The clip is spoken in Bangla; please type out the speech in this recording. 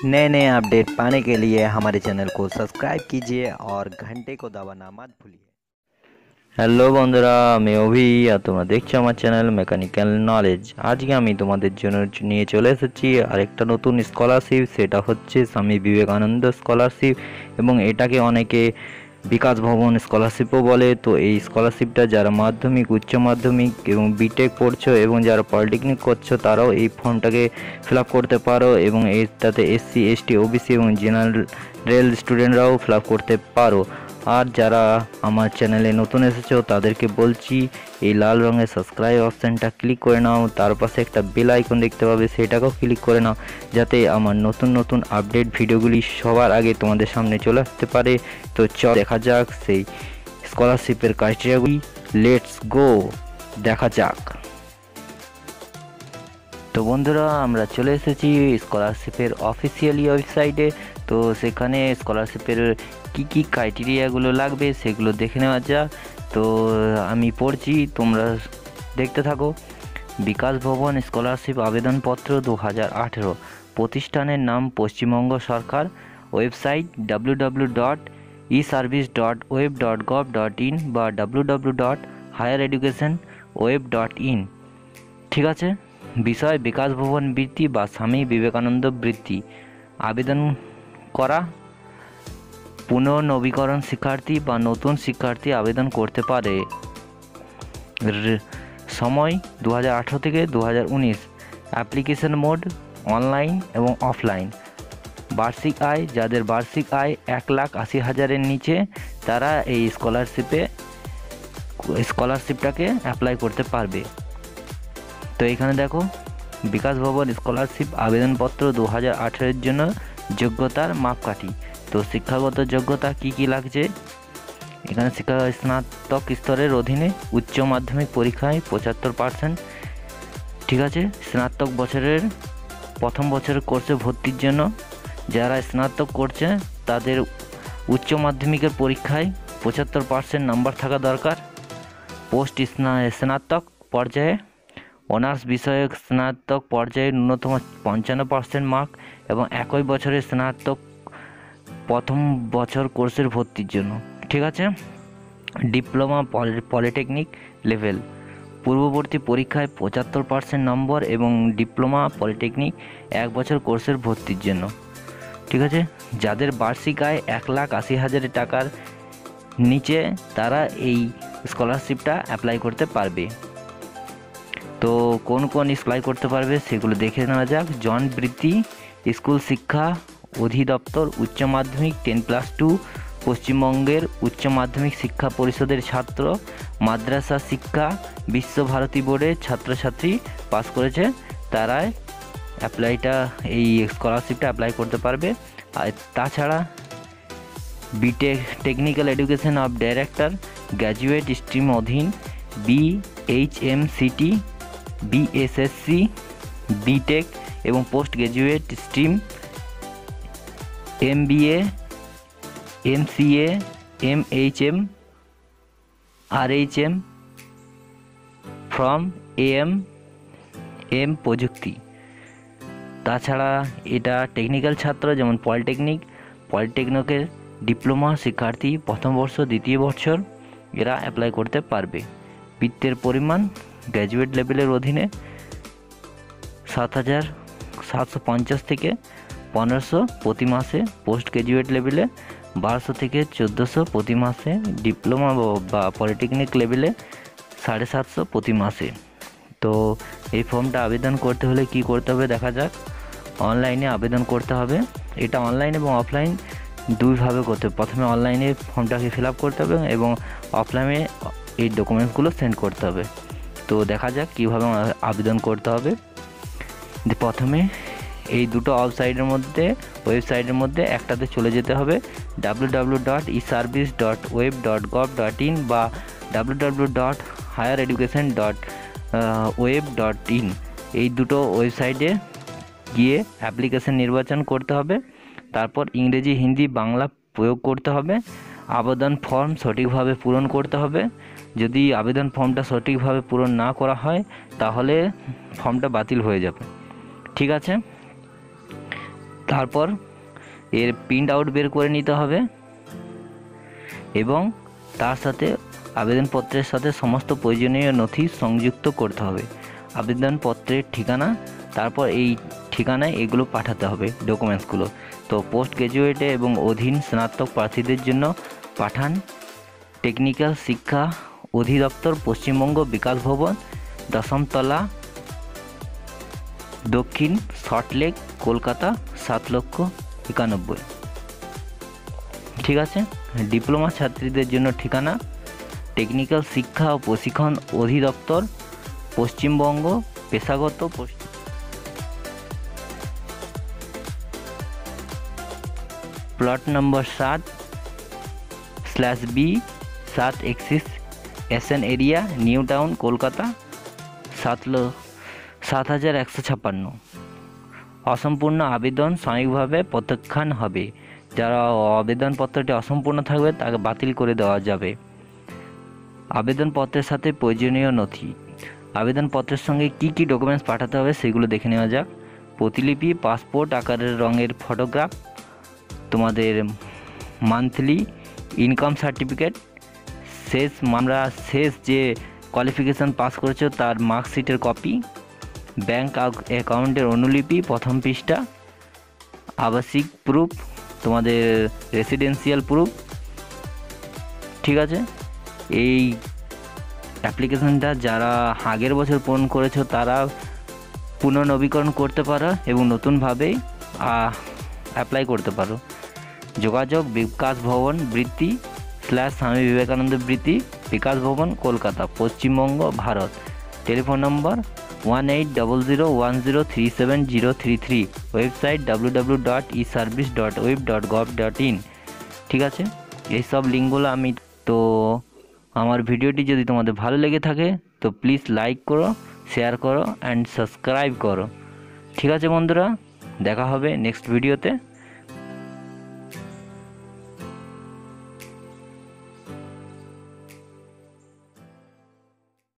नए नए अपडेट पाने के लिए हमारे चैनल को सब्सक्राइब कीजिए और घंटे को दबाना मत भूलिए হ্যালো বন্ধুরা আমি অভি আর তোমরা দেখছো আমার চ্যানেল মেকানিক্যাল নলেজ আজকে আমি তোমাদের জন্য নিয়ে চলে এসেছি আরেকটা নতুন স্কলারশিপ সেটা হচ্ছে স্বামী বিবেকানন্দ স্কলারশিপ এবং এটাকে অনেকে বিকাশ ভবন স্কলারশিপও বলে। তো এই স্কলারশিপটা যারা মাধ্যমিক, উচ্চ মাধ্যমিক এবং বিটেক পড়ছো এবং যারা পলিটেকনিক করছ, তারাও এই ফর্মটাকে ফিল করতে পারো এবং এর তাতে এসসি এসটি ওবিসি এবং জেনারেল রেল স্টুডেন্টরাও ফিল করতে পারো। আর যারা আমার চ্যানেলে নতুন এসেছ, তাদেরকে বলছি, এই লাল রঙের সাবস্ক্রাইব অপশানটা ক্লিক করে নাও, তার পাশে একটা বেল আইকন দেখতে পাবে, সেটাকেও ক্লিক করে নাও, যাতে আমার নতুন নতুন আপডেট ভিডিওগুলি সবার আগে তোমাদের সামনে চলে আসতে পারে। তো চ দেখা যাক সেই স্কলারশিপের ক্রাইটেরিয়াগুলি লেটস গো দেখা যাক। তো বন্ধুরা, আমরা চলে এসেছি স্কলারশিপের অফিসিয়ালি ওয়েবসাইটে তো সেখানে স্কলারশিপের কি কি ক্রাইটেরিয়াগুলো লাগবে সেগুলো দেখে নেওয়া যাক। তো আমি পড়ছি, তোমরা দেখতে থাকো। বিকাশ ভবন স্কলারশিপ আবেদনপত্র দু হাজার আঠেরো। প্রতিষ্ঠানের নাম পশ্চিমবঙ্গ সরকার। Website W W dot e service dot web dot gov dot in বা W W dot higher education web dot in ঠিক আছে? বিষয় বিকাশ ভবন বৃত্তি বা স্বামী বিবেকানন্দ বৃত্তি। আবেদন করা, পুনর্নবীকরণ শিক্ষার্থী বা নতুন শিক্ষার্থী আবেদন করতে পারে। সময় দু হাজার আঠেরো থেকে দু হাজার উনিশ। অ্যাপ্লিকেশন মোড অনলাইন এবং অফলাইন। বার্ষিক আয়, যাদের বার্ষিক আয় এক লাখ আশি হাজারের নিচে, তারা এই স্কলারশিপে স্কলারশিপটাকে অ্যাপ্লাই করতে পারবে। তো এখানে দেখো, বিকাশ ভবন স্কলারশিপ আবেদনপত্র দু হাজার জন্য যোগ্যতার মাপকাঠি। তো শিক্ষাগত যোগ্যতা কি কি লাগছে? এখানে শিক্ষা স্নাতক স্তরের অধীনে উচ্চ মাধ্যমিক পরীক্ষায় পঁচাত্তর পার্সেন্ট ঠিক আছে? স্নাতক বছরের প্রথম বছরের কোর্সে ভর্তির জন্য যারা স্নাতক করছে, তাদের উচ্চ মাধ্যমিকের পরীক্ষায় পঁচাত্তর পার্সেন্ট নাম্বার থাকা দরকার। পোস্ট স্নাতক পর্যায়ে অনার্স বিষয়ক স্নাতক পর্যায়ে ন্যূনতম পঞ্চান্ন পার্সেন্ট মার্ক এবং একই বছরের স্নাতক প্রথম বছর কোর্সের ভর্তির জন্য। ঠিক আছে? Diploma poly- polytechnic level. পূর্ববর্তী পরীক্ষায় পঁচাত্তর পার্সেন্ট নম্বর এবং ডিপ্লোমা পলিটেকনিক এক বছর কোর্সের ভর্তির জন্য। ঠিক আছে? যাদের বার্ষিক আয় এক লাখ আশি হাজার টাকার নিচে তারা এই স্কলারশিপটা অ্যাপ্লাই করতে পারবে। কোন কোন অ্যাপ্লাই করতে পারবে সেগুলো দেখে নেওয়া যাক। জন বৃত্তি, স্কুল শিক্ষা, অধিদপ্তর, উচ্চ মাধ্যমিক টেন প্লাস টু পশ্চিমবঙ্গের উচ্চ মাধ্যমিক শিক্ষা পরিষদের ছাত্র, মাদ্রাসা শিক্ষা বিশ্বভারতী বোর্ডের ছাত্রছাত্রী পাস করেছে। তারাই অ্যাপ্লাইটা এই স্কলারশিপটা অ্যাপ্লাই করতে পারবে। আর তাছাড়া BTech technical education of director graduate stream অধীন B H M CT BSSC BTech এবং post graduate stream MBA MCA MHM RHM from M M প্রযুক্তি তাছাড়া এটা টেকনিক্যাল ছাত্র যেমন পলিটেকনিক পলিটেকনিকের ডিপ্লোমা শিক্ষার্থী প্রথম বর্ষ, দ্বিতীয় বছর এরা অ্যাপ্লাই করতে পারবে। বৃত্তের পরিমাণ গ্র্যাজুয়েট লেভেলের অধীনে সাত হাজার সাতশো পঞ্চাশ থেকে পনেরোশো প্রতি মাসে পোস্ট গ্র্যাজুয়েট লেভেলে বারোশো থেকে চোদ্দোশো প্রতি মাসে ডিপ্লোমা বা পলিটেকনিক লেভেলে সাড়ে সাতশো প্রতি মাসে। তো এই ফর্মটা আবেদন করতে হলে কি করতে হবে দেখা যাক। অনলাইনে আবেদন করতে হবে। এটা অনলাইন এবং অফলাইন দুইভাবে করতে হবে। প্রথমে অনলাইনে ফর্মটাকে ফিল আপ করতে হবে এবং অফলাইনে এই ডকুমেন্টসগুলো সেন্ড করতে হবে। তো দেখা যাক কীভাবে আবেদন করতে হবে। প্রথমে এই দুটো ওয়েবসাইটের মধ্যে ওয়েবসাইটের মধ্যে একটাতে চলে যেতে হবে W W dot E service dot web dot gov dot in বা W W dot higher education dot web dot in এই দুটো ওয়েবসাইটে গিয়ে অ্যাপ্লিকেশন নির্বাচন করতে হবে, তারপর ইংরেজি, হিন্দি, বাংলা প্রয়োগ করতে হবে। আবেদন ফর্ম সঠিকভাবে পূরণ করতে হবে। যদি আবেদন ফর্মটা সঠিকভাবে পূরণ না করা হয়, তাহলে ফর্মটা বাতিল হয়ে যাবে। ঠিক আছে? তারপর এর প্রিন্ট আউট বের করে নিতে হবে এবং তার সাথে আবেদনপত্রের সাথে সমস্ত প্রয়োজনীয় নথি সংযুক্ত করতে হবে। আবেদনপত্রের ঠিকানা, তারপর এই ঠিকানায় এগুলো পাঠাতে হবে ডকুমেন্টসগুলো তো পোস্ট গ্র্যাজুয়েটে এবং অধীন স্নাতক প্রার্থীদের জন্য পাঠান। টেকনিক্যাল শিক্ষা অধিদপ্তর, পশ্চিমবঙ্গ বিকাশ ভবন, দশমতলা, দক্ষিণ সল্টলেক, কলকাতা, সাত লক্ষ একানব্বই। ঠিক আছে? ডিপ্লোমা ছাত্রীদের জন্য ঠিকানা, টেকনিক্যাল শিক্ষা ও প্রশিক্ষণ অধিদপ্তর, পশ্চিমবঙ্গ, পেশাগত প্লট নম্বর সাত স্ল্যাশ বি সাত axis SN area New Town Kolkata সাত সাত হাজার একশো ছাপ্পান্ন। অসম্পূর্ণ আবেদন সাময়িকভাবে প্রত্যাখ্যান হবে। যারা আবেদনপত্রটি অসম্পূর্ণ থাকবে, তাকে বাতিল করে দেওয়া যাবে। আবেদনপত্রের সাথে প্রয়োজনীয় নথি। আবেদনপত্রের সঙ্গে কি কি ডকুমেন্টস পাঠাতে হবে, সেগুলো দেখে নেওয়া যাক। প্রতিলিপি, পাসপোর্ট, আকারের রঙের ফটোগ্রাফ তোমাদের মান্থলি ইনকাম সার্টিফিকেট শেষ আমরা শেষ যে কোয়ালিফিকেশান পাস করেছ তার মার্কশিটের কপি ব্যাংক অ্যাকাউন্টের অনুলিপি, প্রথম পৃষ্ঠা, আবাসিক প্রুফ তোমাদের রেসিডেন্সিয়াল প্রুফ ঠিক আছে? এই অ্যাপ্লিকেশনটা যারা আগের বছর পূরণ করেছ তারা পুনর্নবীকরণ করতে পারো এবং নতুনভাবে অ্যাপ্লাই করতে পারো। যোগাযোগ বিকাশ ভবন বৃত্তি স্ল্যাশ স্বামী বিবেকানন্দ বৃত্তি Bikash Bhavan Kolkata, Paschimbanga, Bharat. Telephone number one eight double zero one zero three seven zero three three website W W dot E service dot web dot gov dot in ঠিক আছে? এইসব লিঙ্কগুলো আমি তো আমার ভিডিওটি যদি তোমাদের ভালো লেগে থাকে, তো প্লিজ লাইক করো শেয়ার করো অ্যান্ড সাবস্ক্রাইব করো। ঠিক আছে বন্ধুরা? দেখা হবে নেক্সট ভিডিওতে